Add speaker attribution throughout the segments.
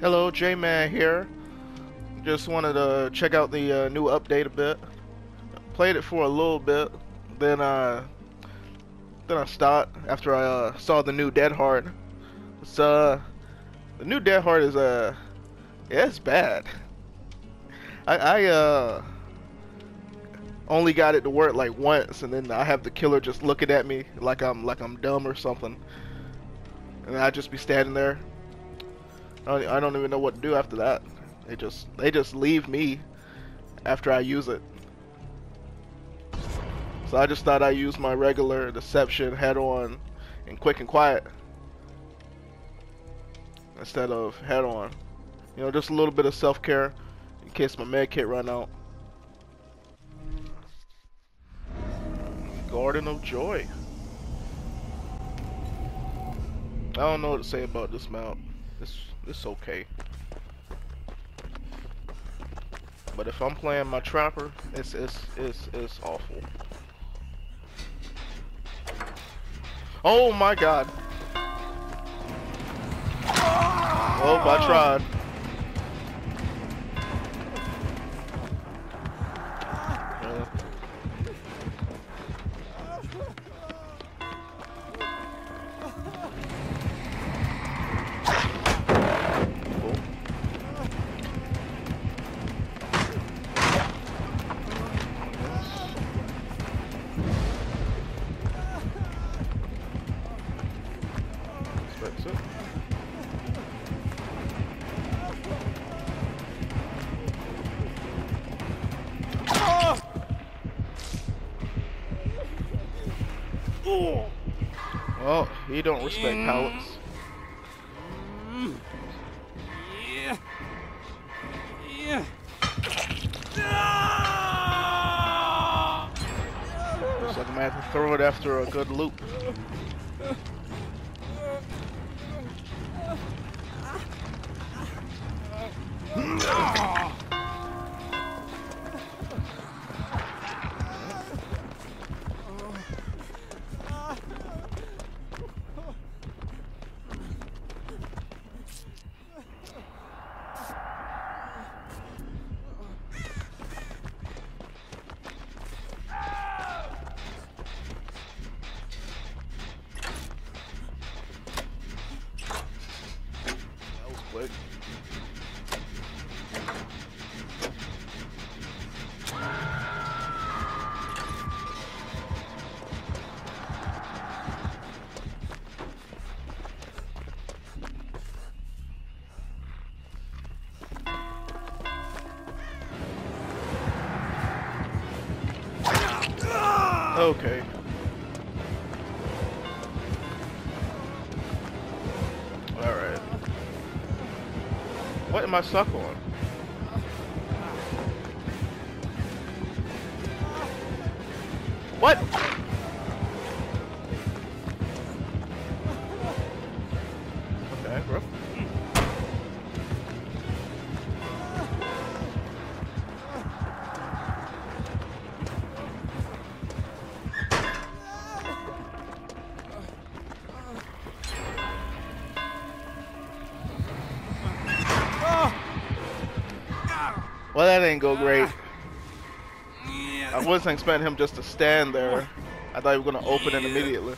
Speaker 1: Hello, J-Man here. Just wanted to check out the uh, new update a bit. Played it for a little bit, then uh, then I stopped after I uh, saw the new Dead Hard. It's uh, the new Dead Hard is uh, yeah, it's bad. I I uh only got it to work like once, and then I have the killer just looking at me like I'm like I'm dumb or something, and I'd just be standing there I don't, even know what to do after that. They just they just leave me after I use it. So I just thought I use my regular deception head on and quick and quiet instead of head on. You know, just a little bit of self care in case my med kit run out. Garden of Joy. I don't know what to say about this. It's it's okay. But if I'm playing my trapper, it's it's it's it's awful. Oh my god. Oh, I tried. He don't respect pallets.
Speaker 2: Yeah. Yeah.
Speaker 1: Looks like I'm gonna have to throw it after a good loop. Okay. Alright. What am I stuck on? What? Didn't go great. I wasn't expecting him just to stand there. I thought he was gonna open it immediately.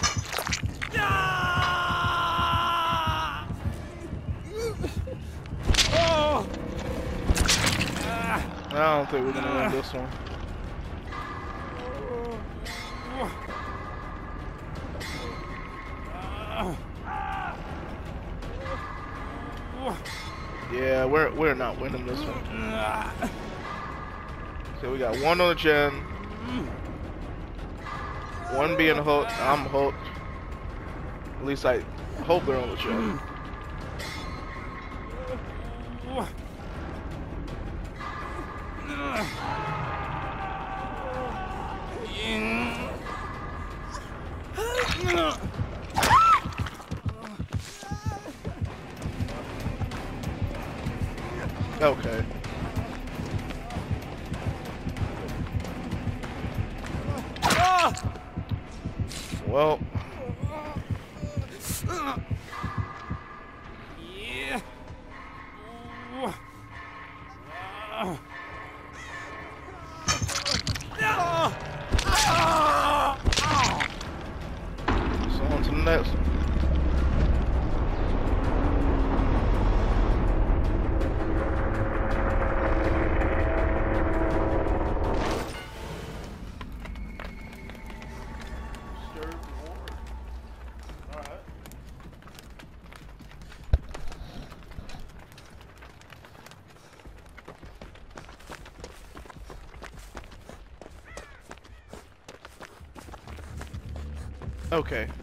Speaker 1: I don't think we're gonna win this one. Yeah, we're we're not winning this one. So we got one on the chin, one being hooked. I'm hooked. At least I hope they're on the chin. Okay.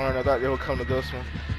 Speaker 1: I thought they would come to this one.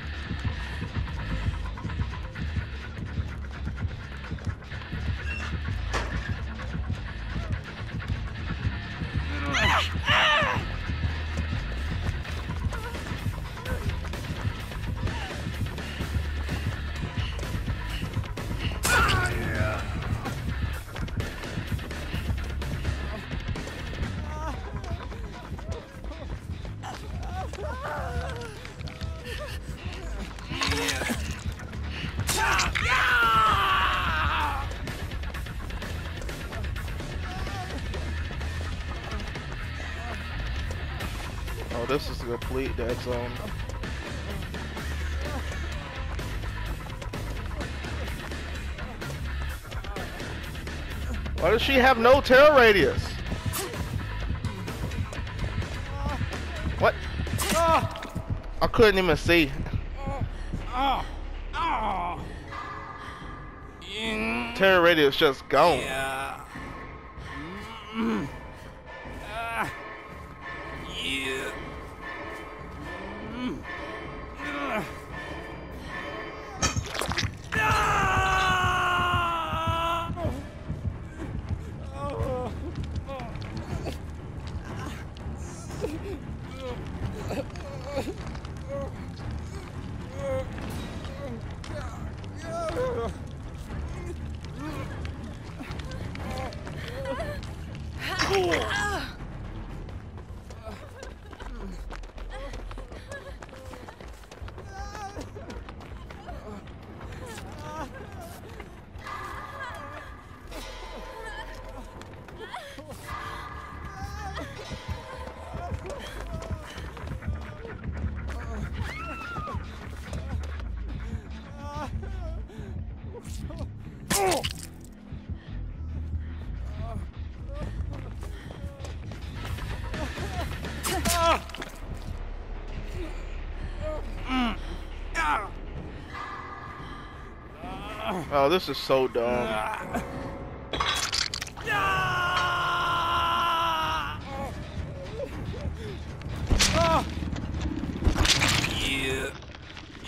Speaker 1: Complete dead zone. Why does she have no terror radius? What? I couldn't even see. Terror radius just gone.
Speaker 2: Oh,
Speaker 1: this is so dumb.
Speaker 2: Yeah.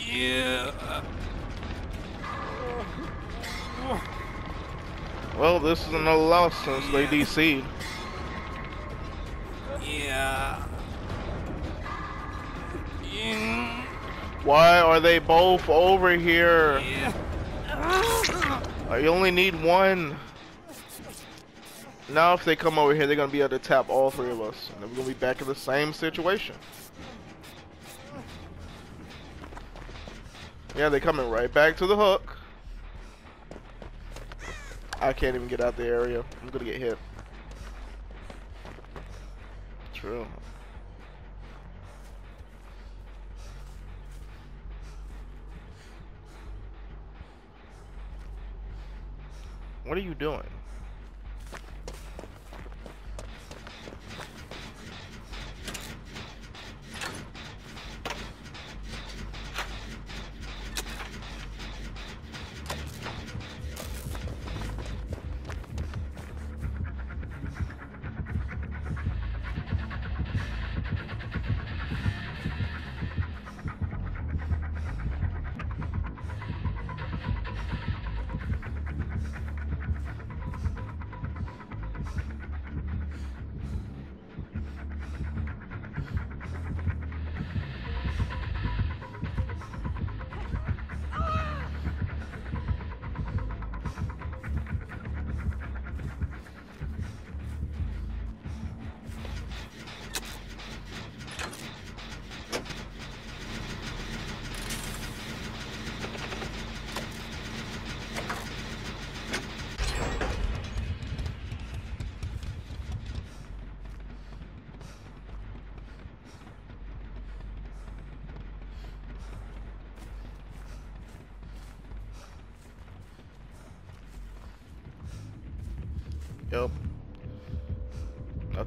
Speaker 2: Yeah.
Speaker 1: Well, this is another loss since they DC'd.
Speaker 2: Yeah. Yeah.
Speaker 1: Why are they both over here?
Speaker 2: Yeah.
Speaker 1: I only need one. Now if they come over here, they're gonna be able to tap all three of us. And then we're gonna be back in the same situation. Yeah, they're coming right back to the hook. I can't even get out the area. I'm gonna get hit. True. What are you doing?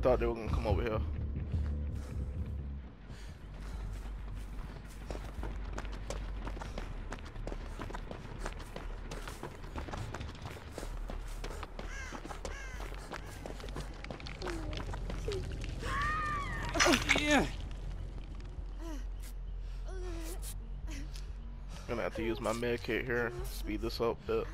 Speaker 1: Thought they were gonna come over here.
Speaker 2: Yeah.
Speaker 1: Gonna have to use my med kit here. Speed this up a bit.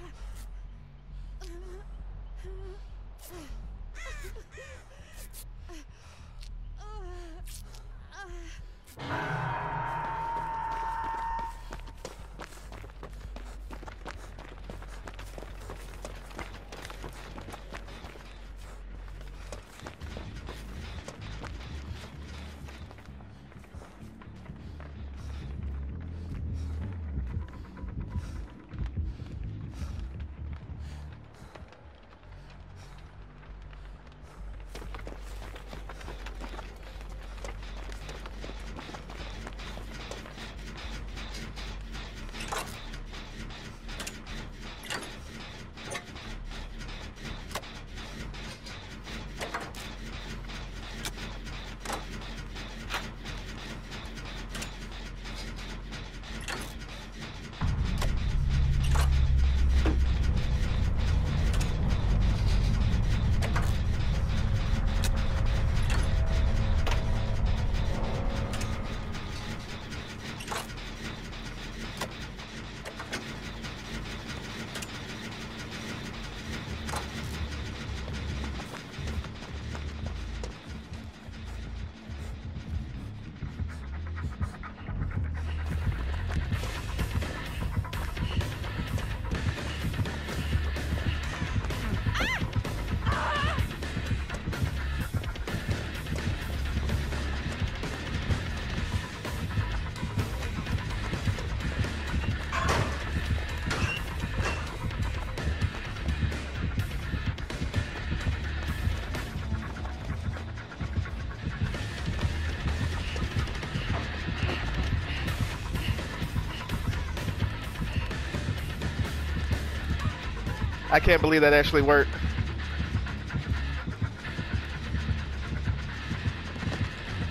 Speaker 1: I can't believe that actually worked.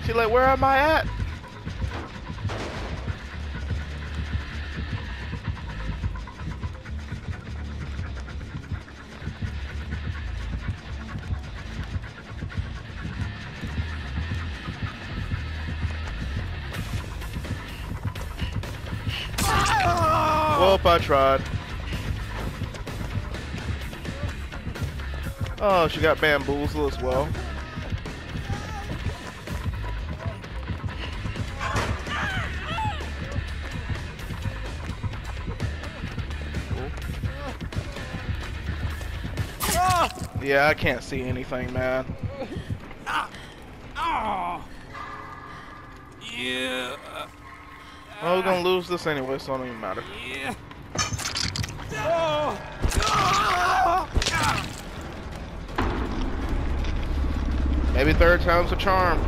Speaker 1: She like, where am I at? Whoop, I tried. Oh, she got bamboozled as well. Yeah, I can't see anything, man.
Speaker 2: Oh. Yeah.
Speaker 1: Well, we're gonna lose this anyway, so it don't even matter.
Speaker 2: Yeah. Oh.
Speaker 1: Maybe third time's a charm.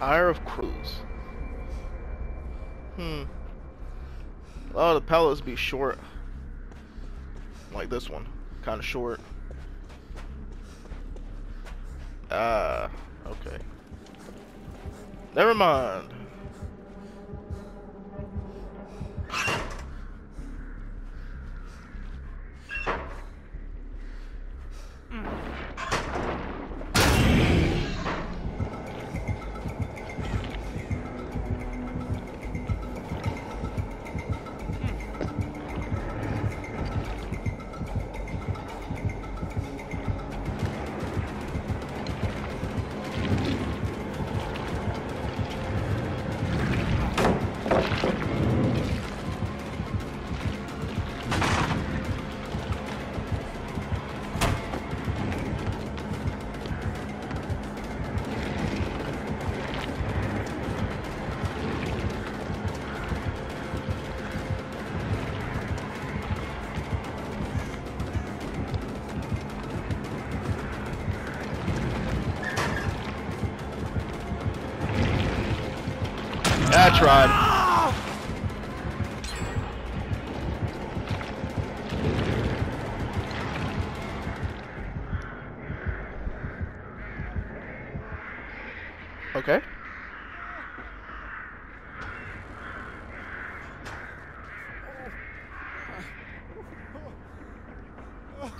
Speaker 1: Eyrie of Crows. Hmm. Oh, the pellets be short. Like this one. Kind of short. Ah, okay. Never mind.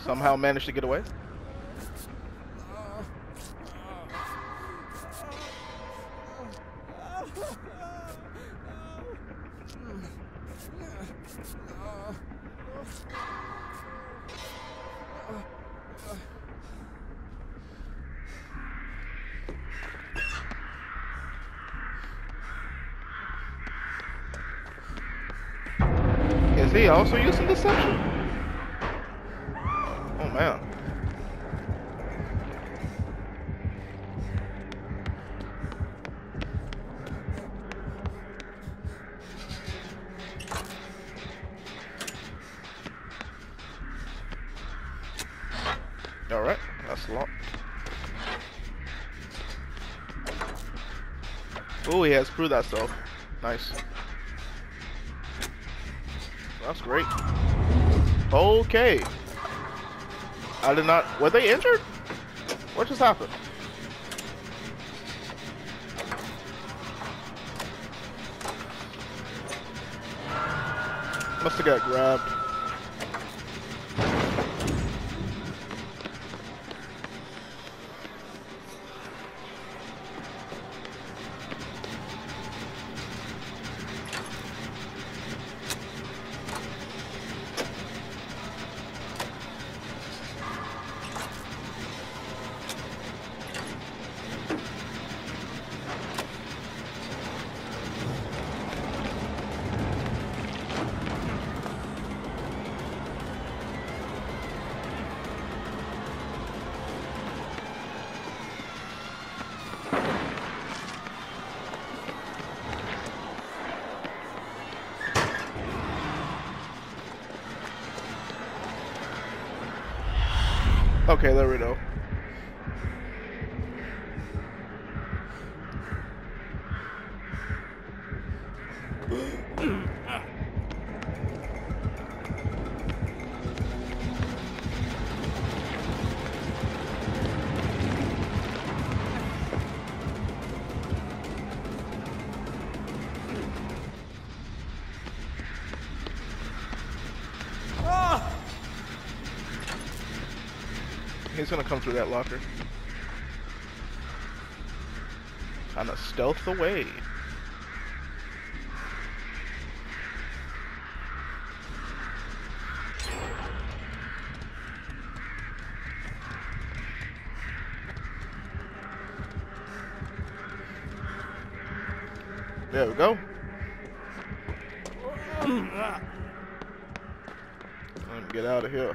Speaker 1: Somehow managed to get away. Also using Oh, he has proved that stuff. Nice. That's great. Okay. I did not. Were they injured? What just happened? Must have got grabbed. Okay, there we go. He's gonna come through that locker. Kinda stealth away. There we go. Let me get out of here.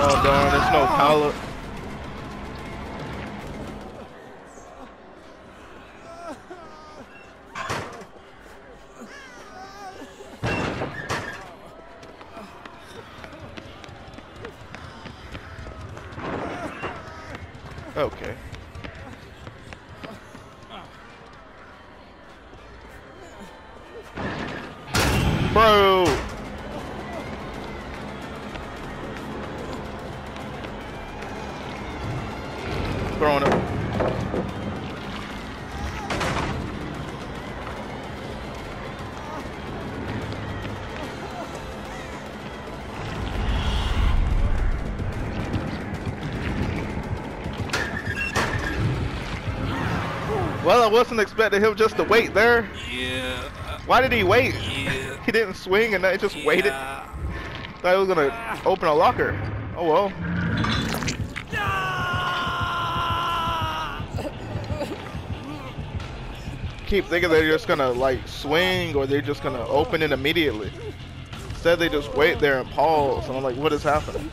Speaker 1: Oh darn, there's no collar. I wasn't expecting him just to wait there.
Speaker 2: Yeah.
Speaker 1: Why did he wait?
Speaker 2: Yeah.
Speaker 1: He didn't swing and then just waited.
Speaker 2: Yeah.
Speaker 1: Thought he was gonna open a locker. Oh well. Keep thinking they're just gonna like swing or they're just gonna open it immediately. Instead they just wait there and pause and I'm like, what is happening?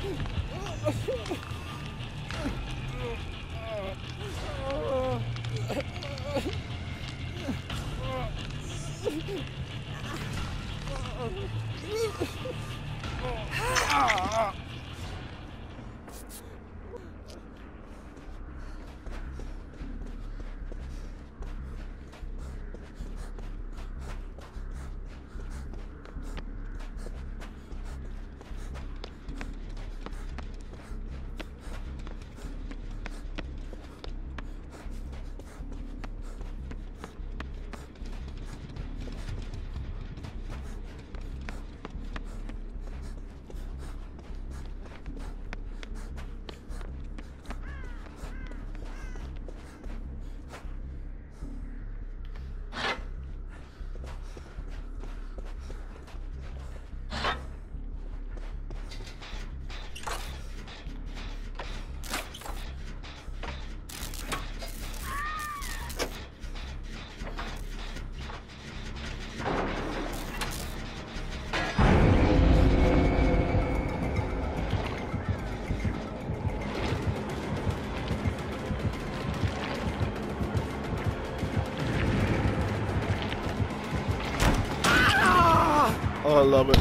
Speaker 1: Love it.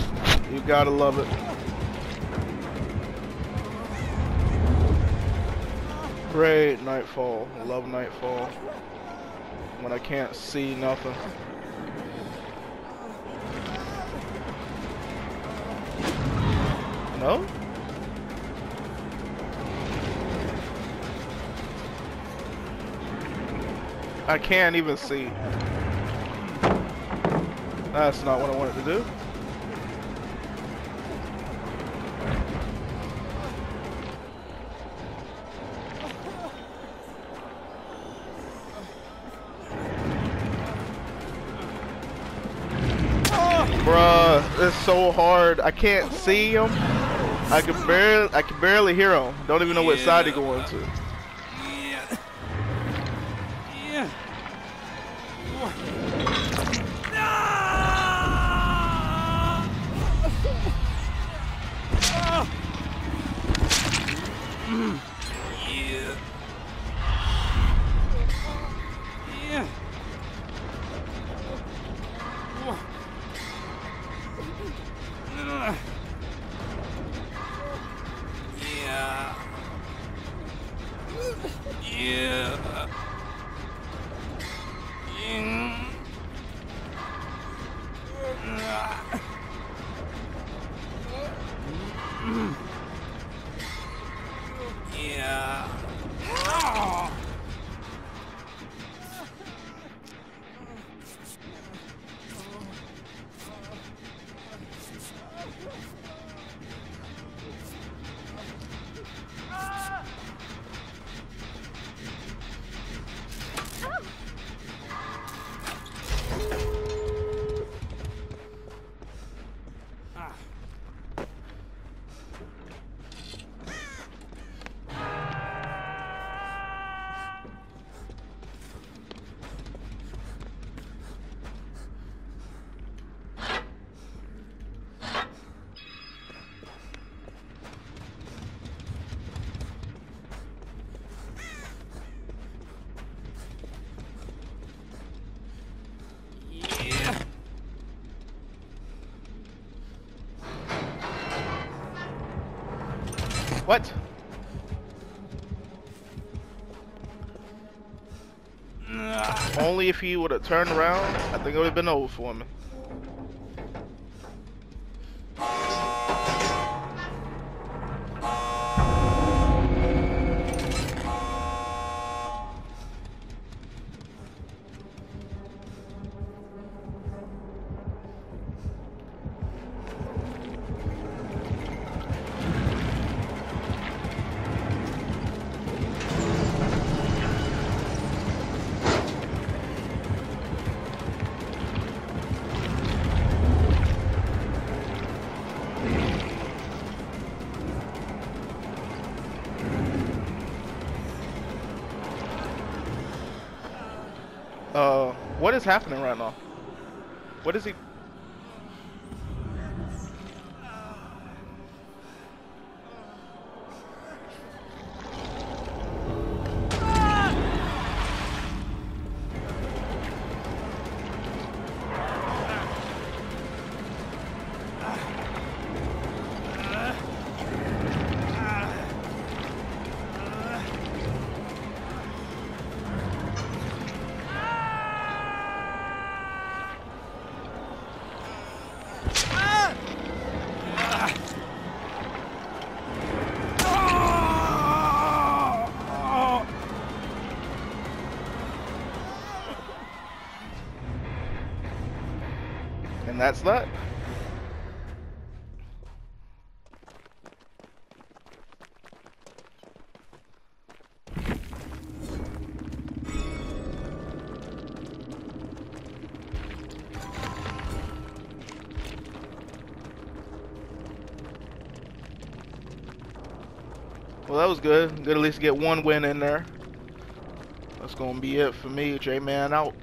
Speaker 1: You gotta love it. Great Nightfall. Love Nightfall. When I can't see nothing. No? I can't even see. That's not what I wanted to do. It's so hard. I can't see him. I can barely, I can barely hear him. Don't even know which side he's going to. What? Only if he would have turned around, I think it would have been over for me. Happening right now? What is he? That's that. Well, that was good. Good at least get one win in there. That's gonna be it for me. J Man out.